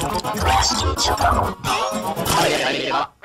はいはいれす